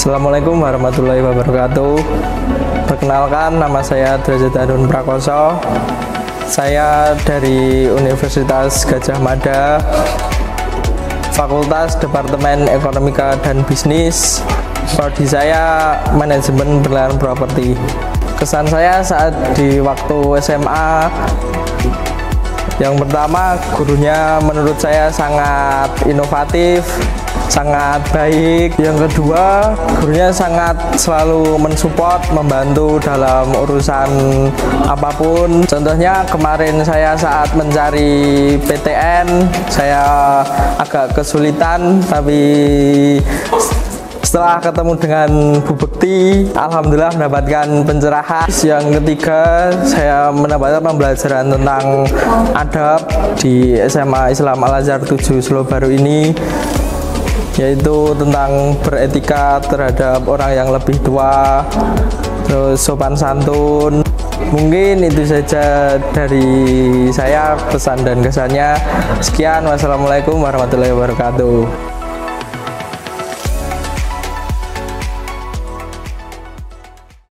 Assalamualaikum warahmatullahi wabarakatuh. Perkenalkan nama saya Derajat Harun Prakoso. Saya dari Universitas Gajah Mada, Fakultas Departemen Ekonomika dan Bisnis. Prodi saya manajemen berlian properti. Kesan saya saat di waktu SMA yang pertama gurunya menurut saya sangat inovatif, sangat baik. Yang kedua, gurunya sangat selalu mensupport, membantu dalam urusan apa pun. Contohnya kemarin saya saat mencari PTN, saya agak kesulitan tapi setelah ketemu dengan Bu Bekti, Alhamdulillah mendapatkan pencerahan. Yang ketiga, saya mendapatkan pembelajaran tentang adab di SMA Islam Al Azhar 7 Solo Baru ini yaitu tentang beretika terhadap orang yang lebih tua terus sopan santun. Mungkin itu saja dari saya pesan dan kesannya. Sekian wassalamualaikum warahmatullahi wabarakatuh